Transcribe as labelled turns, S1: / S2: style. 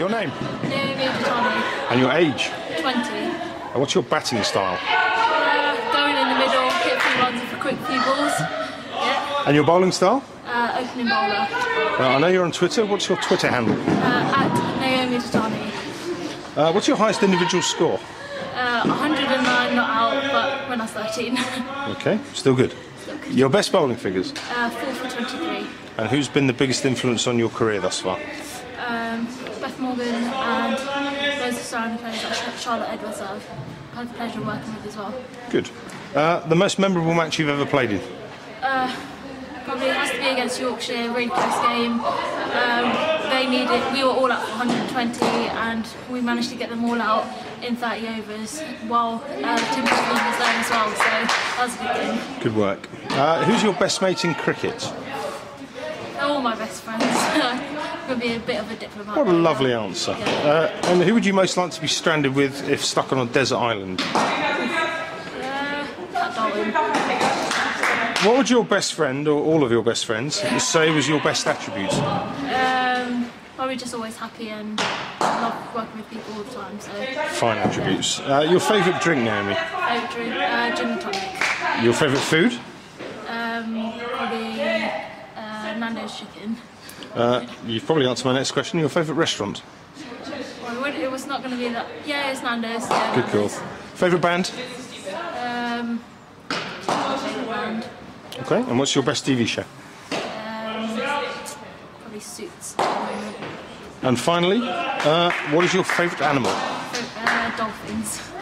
S1: Your name
S2: Naomi Dattani,
S1: and your age.
S2: 20.
S1: And what's your batting style?
S2: Uh, going in the middle, hit runs for quick few balls. Yeah.
S1: And your bowling style?
S2: Uh, opening bowler.
S1: Uh, I know you're on Twitter. What's your Twitter handle?
S2: Uh, at Naomi Dattani.
S1: Uh, what's your highest individual score?
S2: Uh, 109 not out, but when I was 13.
S1: Okay, still good. Your best bowling figures?
S2: uh, 4 for 23.
S1: And who's been the biggest influence on your career thus far?
S2: Um, Beth Morgan and those surrounding players like Ch- Charlotte Edwards I've had the pleasure of working with as well.
S1: Good. Uh, the most memorable match you've ever played in?
S2: Probably it has to be against Yorkshire, really close game. Um, they needed, we were all out for 120 and we managed to get them all out in 30 overs while uh, Tim was there as well, so that was a good game.
S1: Good work. Uh, who's your best mate in cricket?
S2: They're all my best friends. Going to be a bit of a diplomat.
S1: What a lovely answer. Uh, and who would you most like to be stranded with if stuck on a desert island?
S2: Uh,
S1: What would your best friend, or all of your best friends, say was your best attribute?
S2: Um, probably just always happy and love working with people all the time. So
S1: Fine attributes. Uh, your favourite drink, Naomi?
S2: favourite drink, uh, gin and tonic.
S1: Your favourite food?
S2: Um, Nando's chicken.
S1: Uh, you've probably answered my next question. Your favourite restaurant?
S2: Well, it was not going to be that. Yeah, it's Nando's. Yeah,
S1: Good call.
S2: Nando's.
S1: Favourite band?
S2: Um, favourite band.
S1: Okay. And what's your best TV show?
S2: Um, probably Suits.
S1: And finally, uh, what is your favourite animal?
S2: Uh, dolphins.